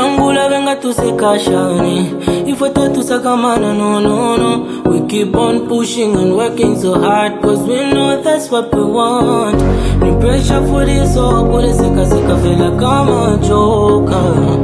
Yangula venga tusekashane If we thought to sakamana no no no. We keep on pushing and working so hard Cause we know that's what we want. Ni pressure for this all Kule seka seka feel like I'm a joker.